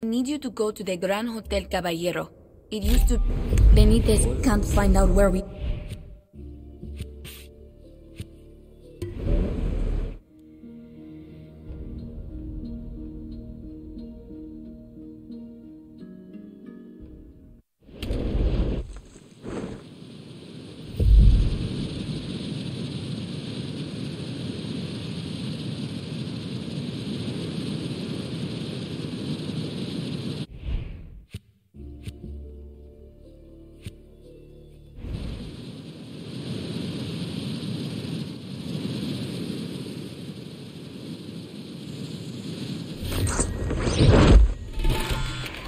I need you to go to the Gran Hotel Caballero. It used to... Benitez can't find out where we...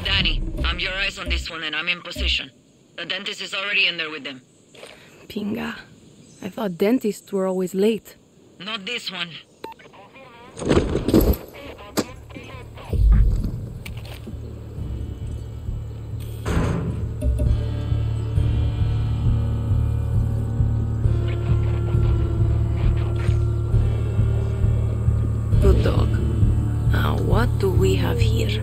Danny, I'm your eyes on this one and I'm in position. The dentist is already in there with them. Pinga. I thought dentists were always late. Not this one. Have here?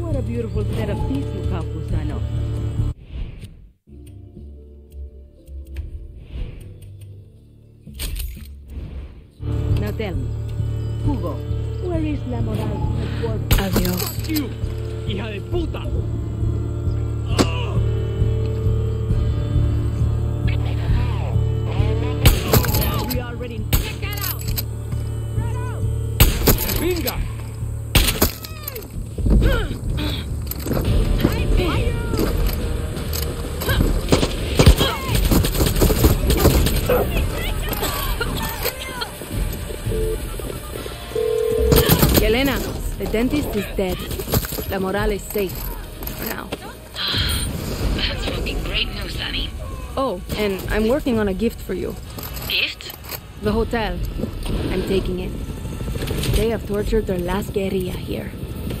What a beautiful set of teeth you have, Gusano. Now tell me, Hugo, where is La Moral headquarters? Adios. you! ¡Hija de puta! Dentist is dead. La Moral is safe. For now. That's fucking great news, Danny. Oh, and I'm working on a gift for you. Gift? The hotel. I'm taking it. They have tortured their last guerrilla here.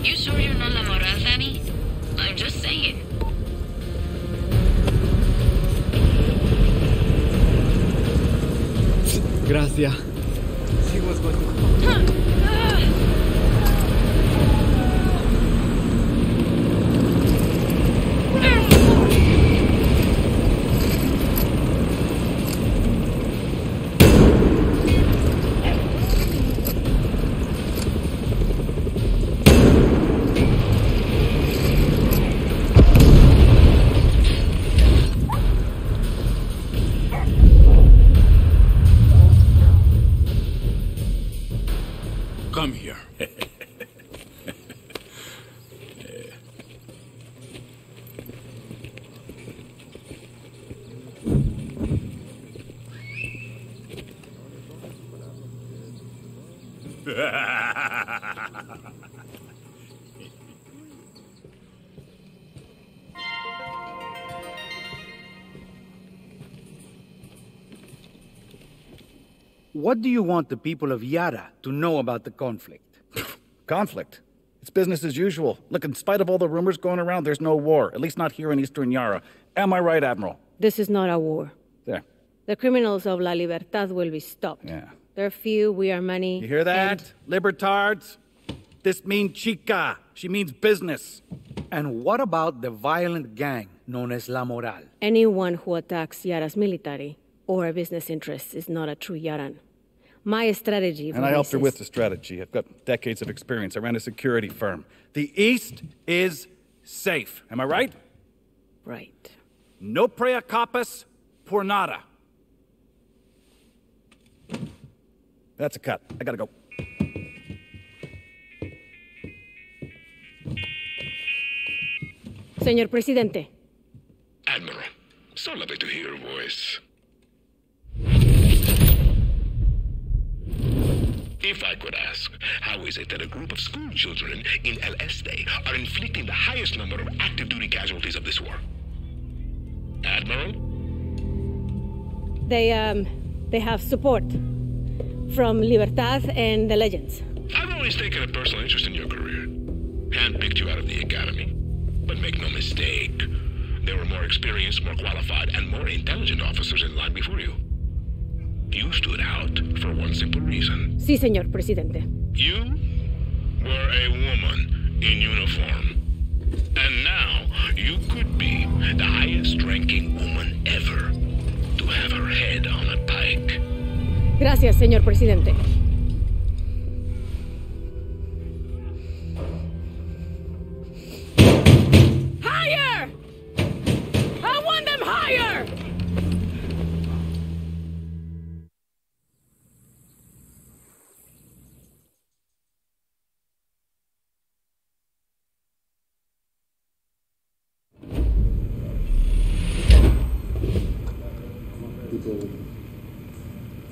You sure you're not La Moral, Danny? I'm just saying. Gracias. See what's going on. Come here. What do you want the people of Yara to know about the conflict? Conflict. It's business as usual. Look, in spite of all the rumors going around, there's no war. At least not here in Eastern Yara. Am I right, Admiral? This is not a war. There. The criminals of La Libertad will be stopped. Yeah. They're few, we are many. You hear that? Libertards? This means chica. She means business. And what about the violent gang known as La Moral? Anyone who attacks Yara's military or business interests is not a true Yaran. My strategy. And I helped her with the strategy. I've got decades of experience. I ran a security firm. The East is safe. Am I right? Right. No prea capas por nada. That's a cut. I gotta go. Señor Presidente, Admiral, so lovely to hear your voice. If I could ask, how is it that a group of school children in El Este are inflicting the highest number of active duty casualties of this war? Admiral? they um they have support from Libertad and the Legends. I've always taken a personal interest in your career. Handpicked you out of the academy. But make no mistake, there were more experienced, more qualified, and more intelligent officers in line before you. You stood out for one simple reason. Sí, señor presidente. You were a woman in uniform. And now you could be the highest ranking woman ever to have her head on a pike. Gracias, señor presidente.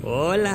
Hola.